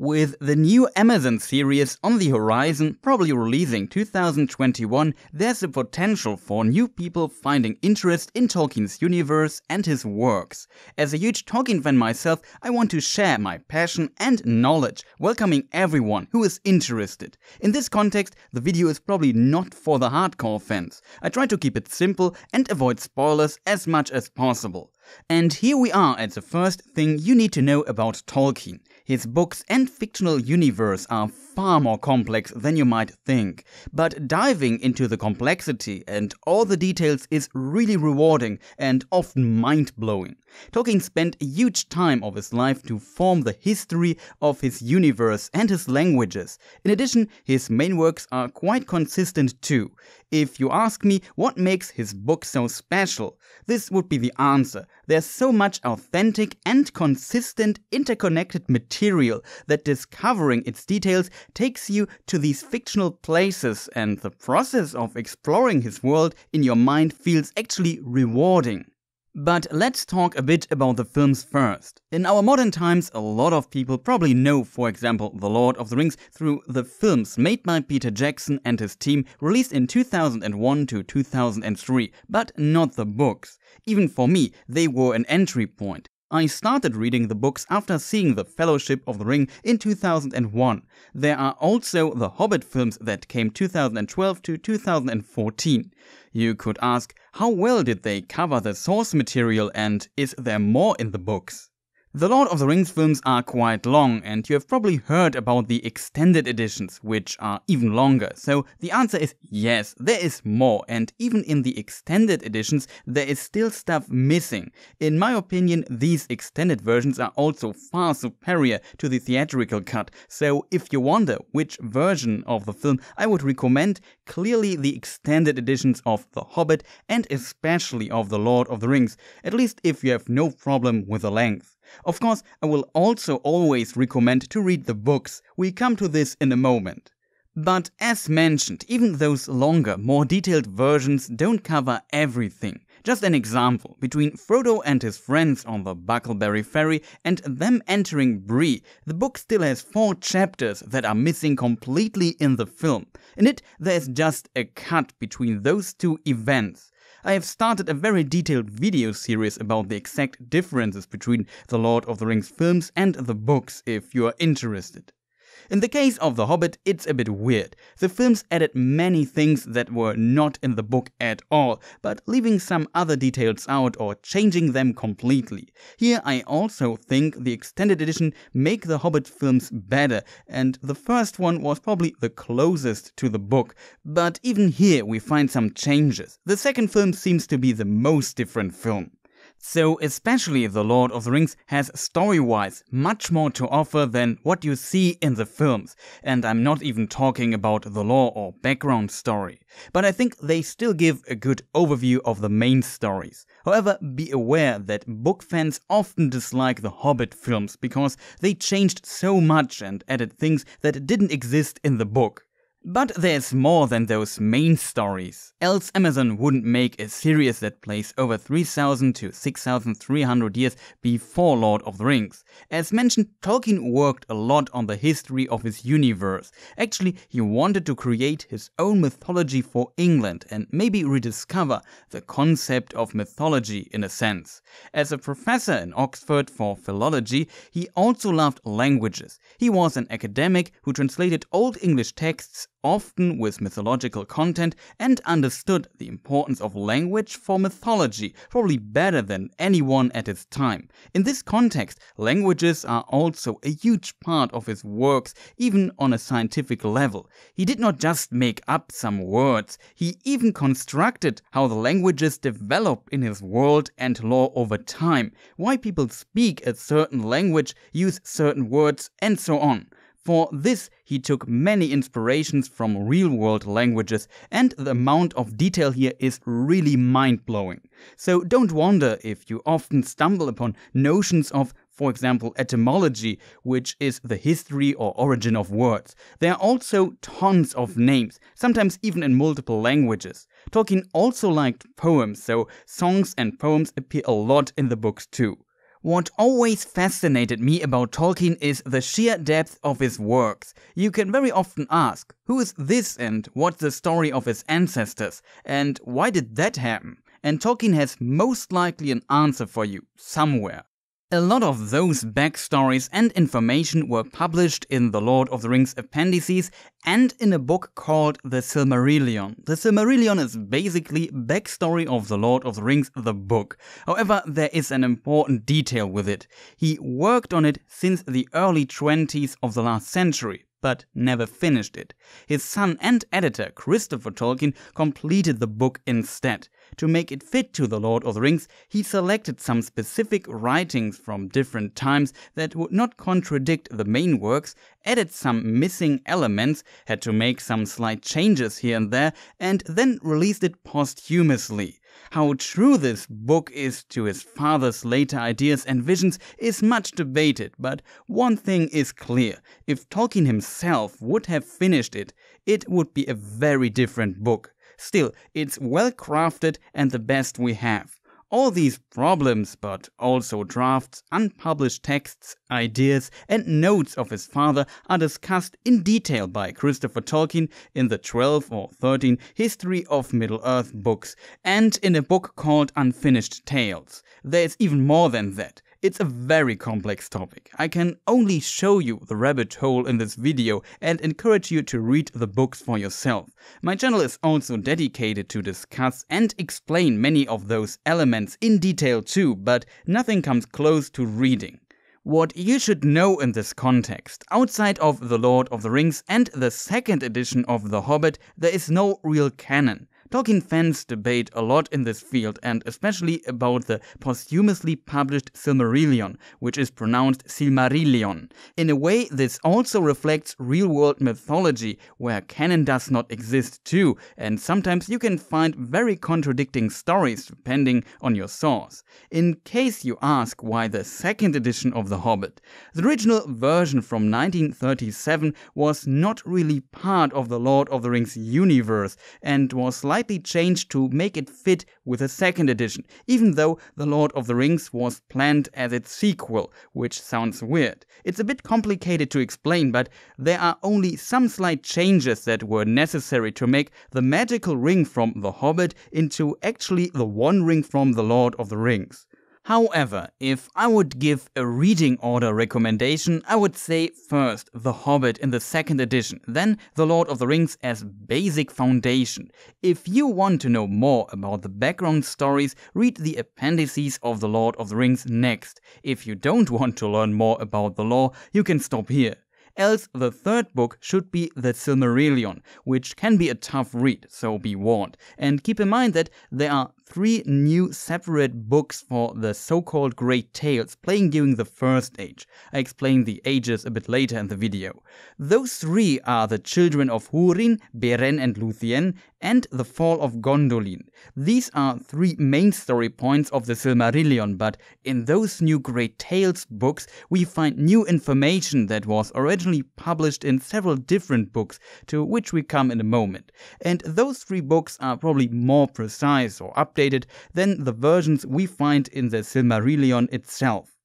With the new Amazon series on the horizon, probably releasing 2021, there's a potential for new people finding interest in Tolkien's universe and his works. As a huge Tolkien fan myself, I want to share my passion and knowledge, welcoming everyone who is interested. In this context, the video is probably not for the hardcore fans. I try to keep it simple and avoid spoilers as much as possible. And here we are at the first thing you need to know about Tolkien. His books and fictional universe are far more complex than you might think, but diving into the complexity and all the details is really rewarding and often mind blowing. Tolkien spent a huge time of his life to form the history of his universe and his languages. In addition, his main works are quite consistent too. If you ask me what makes his book so special, this would be the answer. There's so much authentic and consistent interconnected material that discovering its details takes you to these fictional places, and the process of exploring his world in your mind feels actually rewarding. But let's talk a bit about the films first. In our modern times, a lot of people probably know, for example, The Lord of the Rings through the films made by Peter Jackson and his team, released in 2001 to 2003, but not the books. Even for me, they were an entry point. I started reading the books after seeing The Fellowship of the Ring in 2001. There are also the Hobbit films that came 2012 to 2014. You could ask, how well did they cover the source material and is there more in the books? The Lord of the Rings films are quite long, and you have probably heard about the extended editions, which are even longer. So the answer is yes, there is more, and even in the extended editions, there is still stuff missing. In my opinion, these extended versions are also far superior to the theatrical cut. So if you wonder which version of the film I would recommend, clearly the extended editions of The Hobbit and especially of The Lord of the Rings, at least if you have no problem with the length. Of course, I will also always recommend to read the books. We come to this in a moment. But as mentioned, even those longer, more detailed versions don't cover everything. Just an example, between Frodo and his friends on the Bucklebury Ferry and them entering Bree, the book still has four chapters that are missing completely in the film. In it, there's just a cut between those two events. I have started a very detailed video series about the exact differences between the Lord of the Rings films and the books if you are interested. In the case of The Hobbit, it's a bit weird. The films added many things that were not in the book at all, but leaving some other details out or changing them completely. Here I also think the extended edition make the Hobbit films better, and the first one was probably the closest to the book, but even here we find some changes. The second film seems to be the most different film. So, especially The Lord of the Rings has story wise much more to offer than what you see in the films. And I'm not even talking about the lore or background story. But I think they still give a good overview of the main stories. However, be aware that book fans often dislike the Hobbit films because they changed so much and added things that didn't exist in the book. But there's more than those main stories. Else Amazon wouldn't make a series that plays over 3000 to 6300 years before Lord of the Rings. As mentioned, Tolkien worked a lot on the history of his universe. Actually, he wanted to create his own mythology for England and maybe rediscover the concept of mythology in a sense. As a professor in Oxford for philology, he also loved languages. He was an academic who translated Old English texts often with mythological content, and understood the importance of language for mythology, probably better than anyone at his time. In this context, languages are also a huge part of his works, even on a scientific level. He did not just make up some words, he even constructed how the languages develop in his world and law over time, why people speak a certain language, use certain words, and so on. For this, he took many inspirations from real world languages, and the amount of detail here is really mind blowing. So don't wonder if you often stumble upon notions of for example, etymology, which is the history or origin of words. There are also tons of names, sometimes even in multiple languages. Tolkien also liked poems, so songs and poems appear a lot in the books too. What always fascinated me about Tolkien is the sheer depth of his works. You can very often ask, who is this and what's the story of his ancestors? And why did that happen? And Tolkien has most likely an answer for you, somewhere. A lot of those backstories and information were published in the Lord of the Rings appendices and in a book called The Silmarillion. The Silmarillion is basically backstory of the Lord of the Rings, the book. However, there is an important detail with it. He worked on it since the early 20s of the last century, but never finished it. His son and editor, Christopher Tolkien, completed the book instead. To make it fit to The Lord of the Rings, he selected some specific writings from different times that would not contradict the main works, added some missing elements, had to make some slight changes here and there, and then released it posthumously. How true this book is to his father's later ideas and visions is much debated, but one thing is clear. If Tolkien himself would have finished it, it would be a very different book. Still, it's well crafted and the best we have. All these problems, but also drafts, unpublished texts, ideas, and notes of his father are discussed in detail by Christopher Tolkien in the 12 or 13 History of Middle Earth books and in a book called Unfinished Tales. There's even more than that. It's a very complex topic. I can only show you the rabbit hole in this video and encourage you to read the books for yourself. My channel is also dedicated to discuss and explain many of those elements in detail too, but nothing comes close to reading. What you should know in this context, outside of The Lord of the Rings and the second edition of The Hobbit, there is no real canon. Tolkien fans debate a lot in this field and especially about the posthumously published Silmarillion, which is pronounced Silmarillion. In a way, this also reflects real world mythology, where canon does not exist too, and sometimes you can find very contradicting stories depending on your source. In case you ask why the second edition of The Hobbit, the original version from 1937 was not really part of the Lord of the Rings universe and was like slightly changed to make it fit with the second edition, even though The Lord of the Rings was planned as its sequel, which sounds weird. It's a bit complicated to explain, but there are only some slight changes that were necessary to make the magical ring from The Hobbit into actually the one ring from The Lord of the Rings. However, if I would give a reading order recommendation, I would say first The Hobbit in the second edition, then The Lord of the Rings as basic foundation. If you want to know more about the background stories, read the appendices of The Lord of the Rings next. If you don't want to learn more about the lore, you can stop here. Else, the third book should be The Silmarillion, which can be a tough read, so be warned. And keep in mind that there are three new separate books for the so-called Great Tales playing during the First Age. I explain the ages a bit later in the video. Those three are the children of Húrin, Beren and Lúthien, and the fall of Gondolin. These are three main story points of the Silmarillion, but in those new Great Tales books we find new information that was originally published in several different books, to which we come in a moment. And those three books are probably more precise or updated updated than the versions we find in the Silmarillion itself.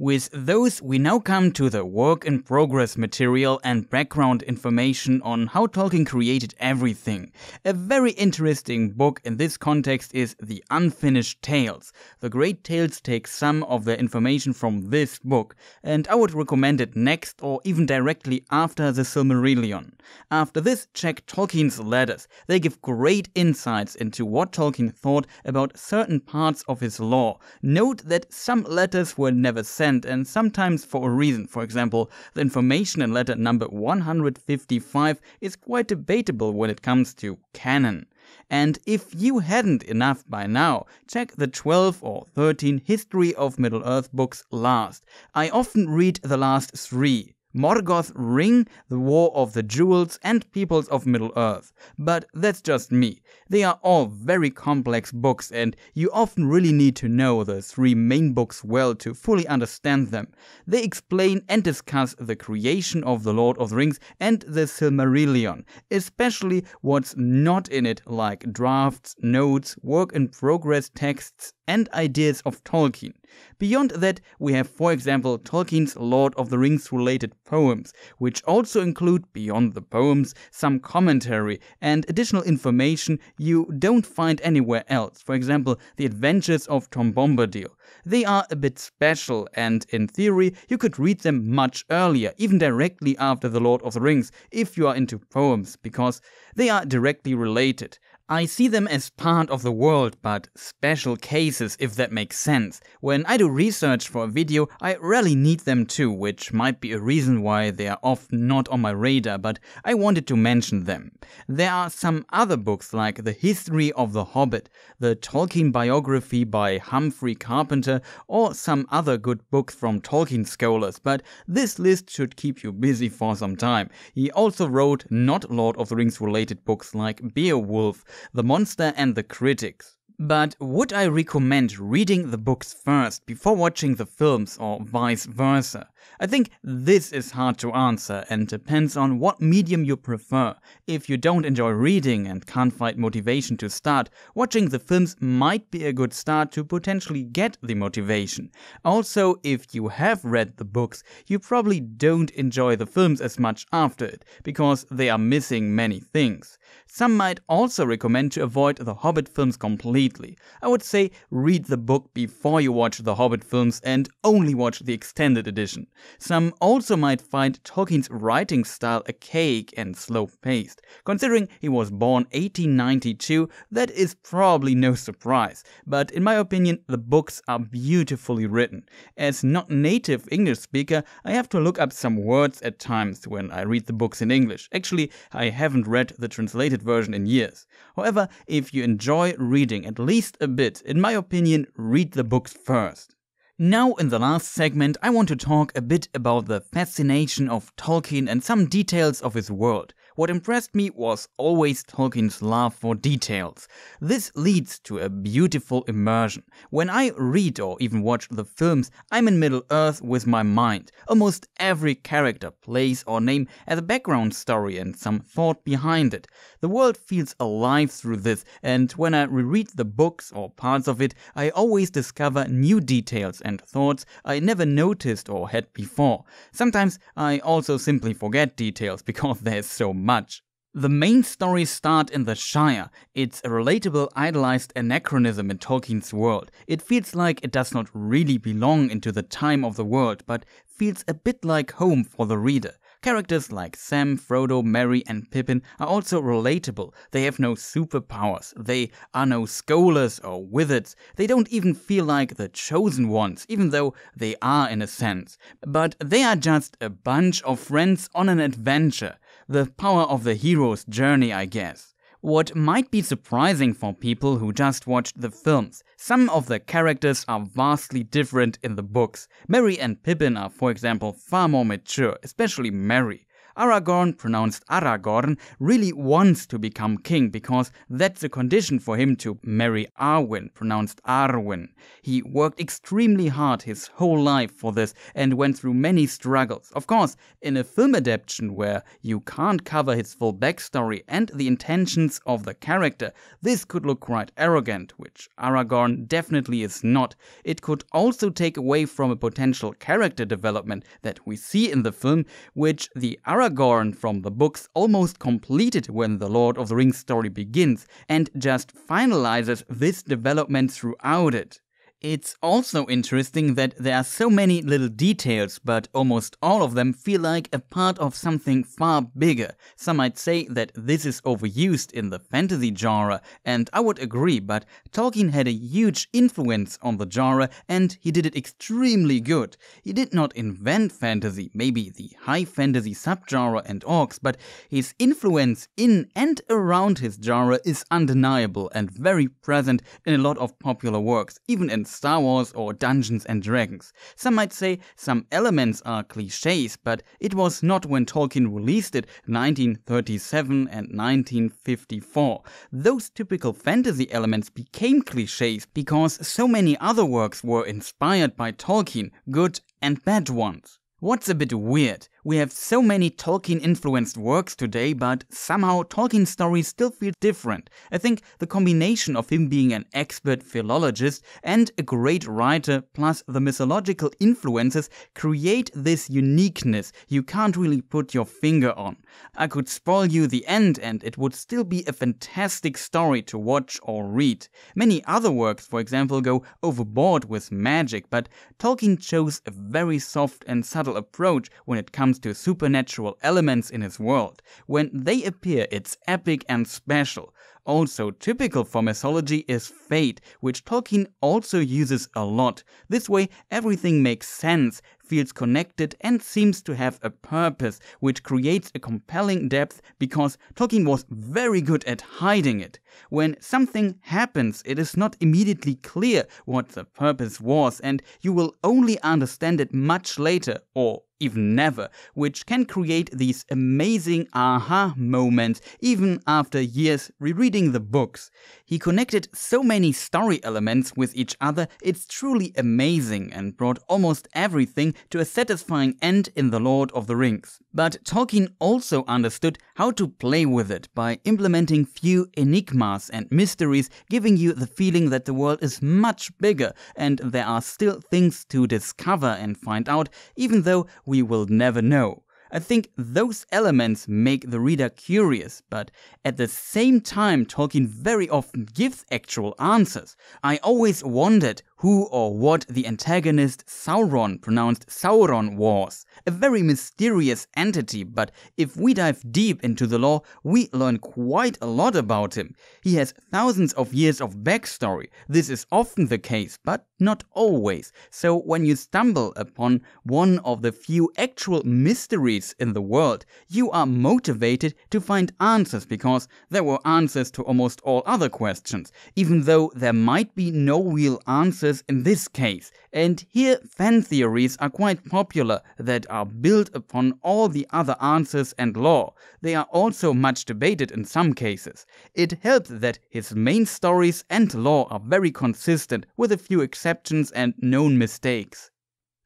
With those, we now come to the work in progress material and background information on how Tolkien created everything. A very interesting book in this context is The Unfinished Tales. The Great Tales take some of the information from this book, and I would recommend it next or even directly after The Silmarillion. After this, check Tolkien's letters. They give great insights into what Tolkien thought about certain parts of his lore. Note that some letters were never sent and sometimes for a reason. For example, the information in letter number 155 is quite debatable when it comes to canon. And if you hadn't enough by now, check the 12 or 13 History of Middle Earth books last. I often read the last three. Morgoth Ring, The War of the Jewels, and Peoples of Middle Earth. But that's just me. They are all very complex books, and you often really need to know the three main books well to fully understand them. They explain and discuss the creation of The Lord of the Rings and the Silmarillion, especially what's not in it, like drafts, notes, work in progress texts, and ideas of Tolkien. Beyond that, we have, for example, Tolkien's Lord of the Rings related poems, which also include, beyond the poems, some commentary and additional information you don't find anywhere else. For example, The Adventures of Tom Bombadil. They are a bit special, and in theory, you could read them much earlier, even directly after The Lord of the Rings, if you are into poems, because they are directly related. I see them as part of the world, but special cases if that makes sense. When I do research for a video, I rarely need them too, which might be a reason why they are often not on my radar, but I wanted to mention them. There are some other books like The History of the Hobbit, the Tolkien biography by Humphrey Carpenter, or some other good books from Tolkien scholars, but this list should keep you busy for some time. He also wrote not Lord of the Rings related books like Beowulf, the Monster and the Critics. But would I recommend reading the books first before watching the films or vice versa? I think this is hard to answer and depends on what medium you prefer. If you don't enjoy reading and can't find motivation to start, watching the films might be a good start to potentially get the motivation. Also, if you have read the books, you probably don't enjoy the films as much after it, because they are missing many things. Some might also recommend to avoid the Hobbit films completely. I would say read the book before you watch the Hobbit films and only watch the extended edition. Some also might find Tolkien's writing style archaic and slow paced. Considering he was born 1892, that is probably no surprise, but in my opinion, the books are beautifully written. As not native English speaker, I have to look up some words at times when I read the books in English. Actually, I haven't read the translated version in years. However, if you enjoy reading at least a bit, in my opinion, read the books first. Now, in the last segment, I want to talk a bit about the fascination of Tolkien and some details of his world. What impressed me was always Tolkien's love for details. This leads to a beautiful immersion. When I read or even watch the films, I'm in Middle Earth with my mind. Almost every character, place, or name has a background story and some thought behind it. The world feels alive through this, and when I reread the books or parts of it, I always discover new details and thoughts I never noticed or had before. Sometimes I also simply forget details because there's so much much. The main stories start in the Shire. It's a relatable, idolized anachronism in Tolkien's world. It feels like it does not really belong into the time of the world, but feels a bit like home for the reader. Characters like Sam, Frodo, Merry, and Pippin are also relatable. They have no superpowers. They are no scholars or wizards. They don't even feel like the chosen ones, even though they are in a sense. But they are just a bunch of friends on an adventure. The power of the hero's journey, I guess. What might be surprising for people who just watched the films, some of the characters are vastly different in the books. Merry and Pippin are, for example, far more mature, especially Merry. Aragorn, pronounced Aragorn, really wants to become king because that's a condition for him to marry Arwen, pronounced Arwen. He worked extremely hard his whole life for this and went through many struggles. Of course, in a film adaptation where you can't cover his full backstory and the intentions of the character, this could look quite arrogant, which Aragorn definitely is not. It could also take away from a potential character development that we see in the film, which the Aragorn Aragorn from the books almost completed when the Lord of the Rings story begins and just finalizes this development throughout it. It's also interesting that there are so many little details, but almost all of them feel like a part of something far bigger. Some might say that this is overused in the fantasy genre, and I would agree, but Tolkien had a huge influence on the genre and he did it extremely good. He did not invent fantasy, maybe the high fantasy subgenre and orcs, but his influence in and around his genre is undeniable and very present in a lot of popular works, even in Star Wars or Dungeons and Dragons. Some might say some elements are cliches, but it was not when Tolkien released it 1937 and 1954. Those typical fantasy elements became cliches because so many other works were inspired by Tolkien, good and bad ones. What's a bit weird? We have so many Tolkien influenced works today, but somehow Tolkien's stories still feel different. I think the combination of him being an expert philologist and a great writer, plus the mythological influences, create this uniqueness you can't really put your finger on. I could spoil you the end, and it would still be a fantastic story to watch or read. Many other works, for example, go overboard with magic, but Tolkien chose a very soft and subtle approach when it comes to supernatural elements in his world. When they appear, it's epic and special. Also typical for mythology is fate, which Tolkien also uses a lot. This way, everything makes sense, feels connected, and seems to have a purpose, which creates a compelling depth because Tolkien was very good at hiding it. When something happens, it is not immediately clear what the purpose was, and you will only understand it much later, or even never, which can create these amazing aha moments even after years rereading the books. He connected so many story elements with each other, it's truly amazing and brought almost everything to a satisfying end in The Lord of the Rings. But Tolkien also understood how to play with it by implementing few enigmas and mysteries, giving you the feeling that the world is much bigger and there are still things to discover and find out, even though we will never know. I think those elements make the reader curious, but at the same time, Tolkien very often gives actual answers. I always wondered who or what the antagonist Sauron, pronounced Sauron, was. A very mysterious entity, but if we dive deep into the lore, we learn quite a lot about him. He has thousands of years of backstory. This is often the case, but not always. So when you stumble upon one of the few actual mysteries in the world, you are motivated to find answers because there were answers to almost all other questions, even though there might be no real answers in this case. And here, fan theories are quite popular that are built upon all the other answers and lore. They are also much debated in some cases. It helps that his main stories and lore are very consistent, with a few exceptions and known mistakes.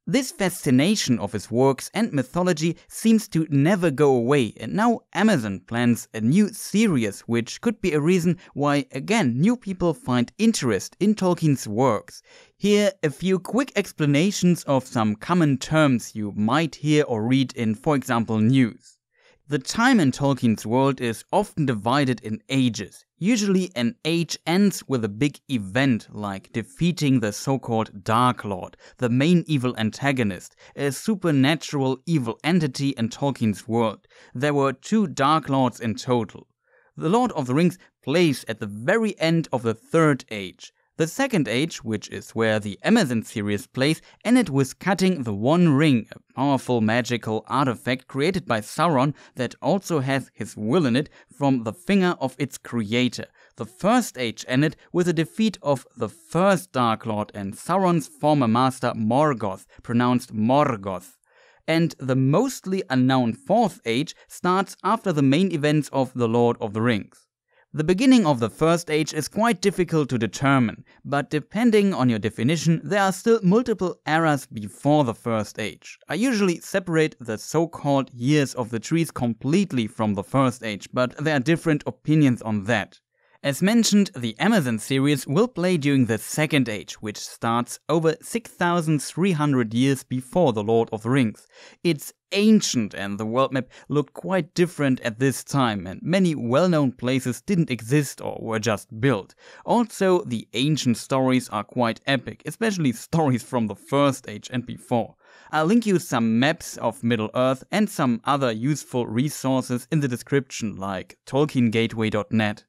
This fascination of his works and mythology seems to never go away, and now Amazon plans a new series, which could be a reason why, again, new people find interest in Tolkien's works. Here, a few quick explanations of some common terms you might hear or read in, for example, news. The time in Tolkien's world is often divided in ages. Usually, an age ends with a big event like defeating the so called Dark Lord, the main evil antagonist, a supernatural evil entity in Tolkien's world. There were two Dark Lords in total. The Lord of the Rings plays at the very end of the Third Age. The second age, which is where the Amazon series plays, ended with cutting the One Ring, a powerful magical artifact created by Sauron that also has his will in it, from the finger of its creator. The first age ended with the defeat of the first Dark Lord and Sauron's former master Morgoth, pronounced Morgoth and the mostly unknown Fourth Age starts after the main events of The Lord of the Rings. The beginning of the first age is quite difficult to determine, but depending on your definition, there are still multiple eras before the first age. I usually separate the so called years of the trees completely from the first age, but there are different opinions on that. As mentioned, the Amazon series will play during the Second Age, which starts over 6,300 years before The Lord of the Rings. It's ancient and the world map looked quite different at this time, and many well known places didn't exist or were just built. Also, the ancient stories are quite epic, especially stories from the First Age and before. I'll link you some maps of Middle Earth and some other useful resources in the description, like TolkienGateway.net.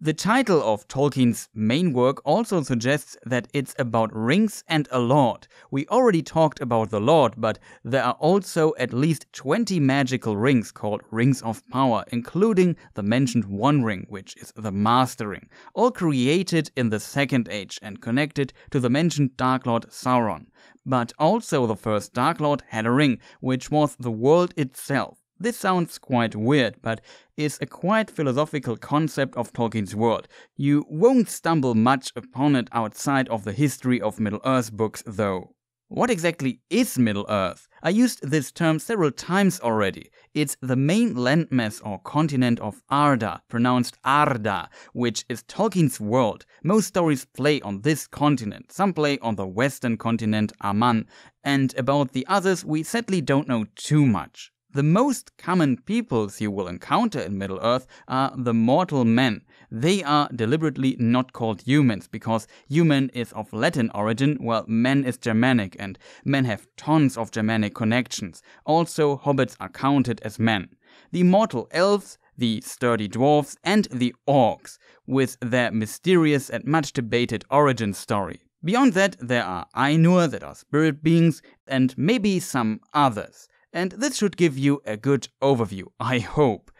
The title of Tolkien's main work also suggests that it's about rings and a lord. We already talked about the lord, but there are also at least 20 magical rings called Rings of Power, including the mentioned One Ring, which is the Master Ring, all created in the Second Age and connected to the mentioned Dark Lord Sauron. But also the first Dark Lord had a ring, which was the world itself. This sounds quite weird, but is a quite philosophical concept of Tolkien's world. You won't stumble much upon it outside of the history of Middle Earth books, though. What exactly is Middle Earth? I used this term several times already. It's the main landmass or continent of Arda, pronounced Arda, which is Tolkien's world. Most stories play on this continent, some play on the western continent, Aman, and about the others we sadly don't know too much. The most common peoples you will encounter in Middle Earth are the mortal men. They are deliberately not called humans because human is of Latin origin while men is Germanic and men have tons of Germanic connections. Also, hobbits are counted as men. The mortal elves, the sturdy dwarfs, and the orcs, with their mysterious and much debated origin story. Beyond that, there are Ainur, that are spirit beings, and maybe some others and this should give you a good overview, I hope.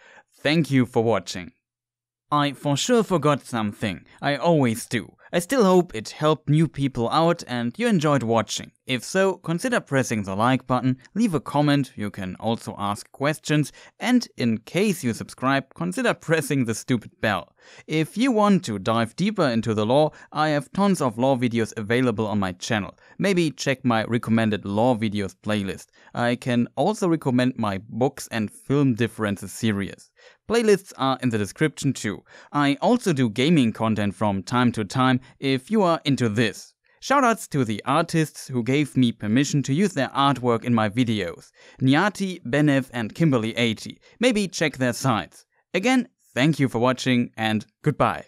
Thank you for watching. I for sure forgot something, I always do. I still hope it helped new people out and you enjoyed watching. If so, consider pressing the like button, leave a comment, you can also ask questions, and in case you subscribe, consider pressing the stupid bell. If you want to dive deeper into the lore, I have tons of lore videos available on my channel. Maybe check my recommended lore videos playlist. I can also recommend my books and film differences series. Playlists are in the description too. I also do gaming content from time to time if you are into this. Shoutouts to the artists who gave me permission to use their artwork in my videos. Nyati, Benev and Kimberly80. Maybe check their sites. Again, thank you for watching and goodbye.